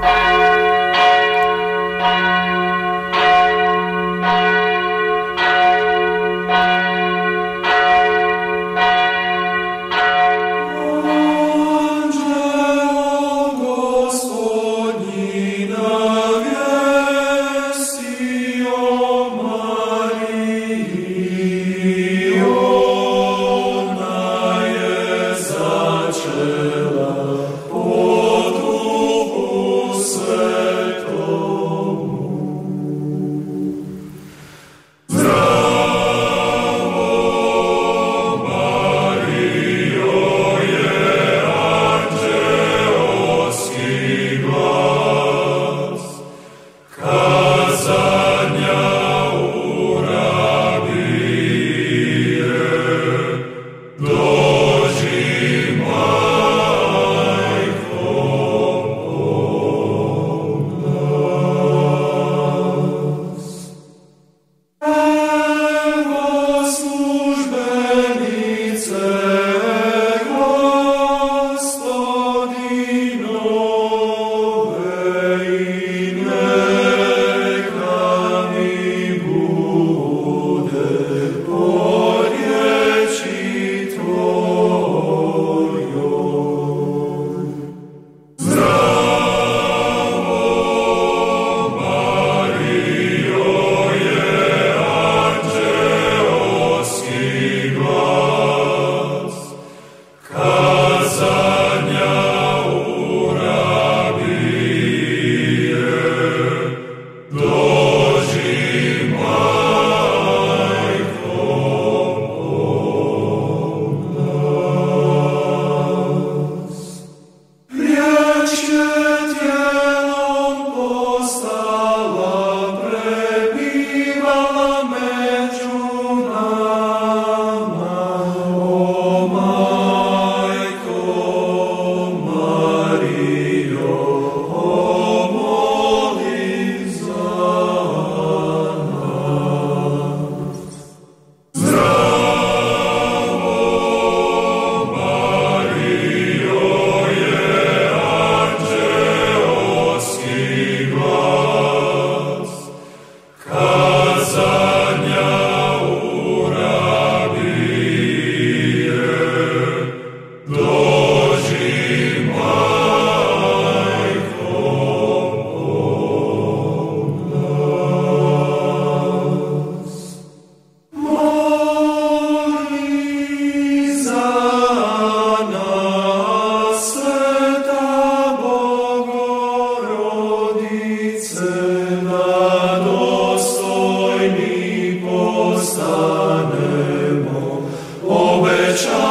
Bye. Lord. church.